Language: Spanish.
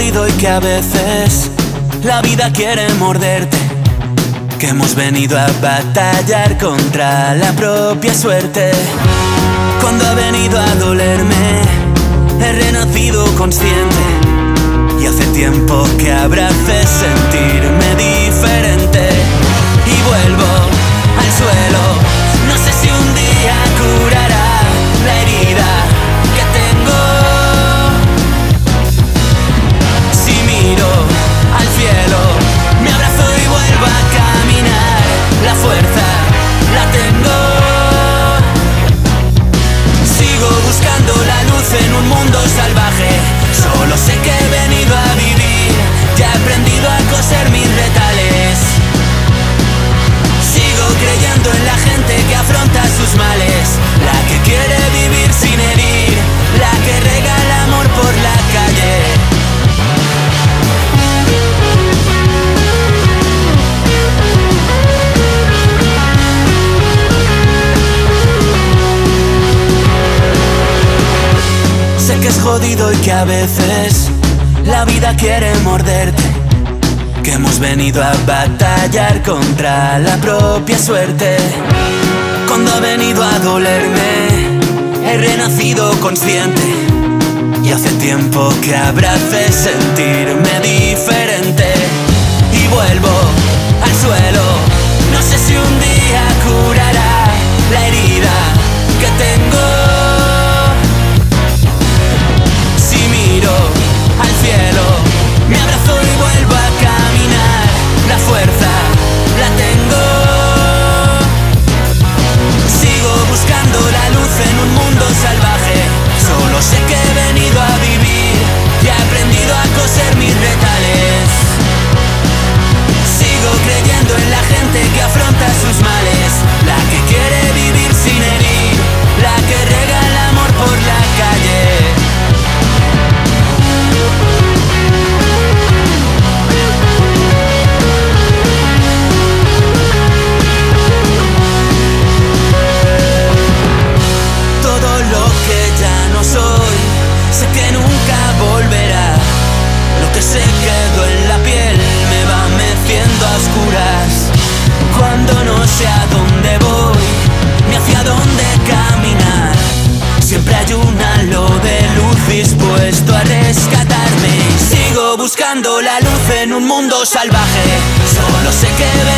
y que a veces la vida quiere morderte. Que hemos venido a batallar contra la propia suerte. Cuando ha venido a dolerme, he renacido consciente. Y hace tiempo que abracé sentirme diferente. en un mundo salvaje. Solo sé que he venido a vivir. jodido y que a veces la vida quiere morderte. Que hemos venido a batallar contra la propia suerte. Cuando ha venido a dolerme, he renacido consciente. Y hace tiempo que abrace sentirme diferente. salvaje. Solo sé que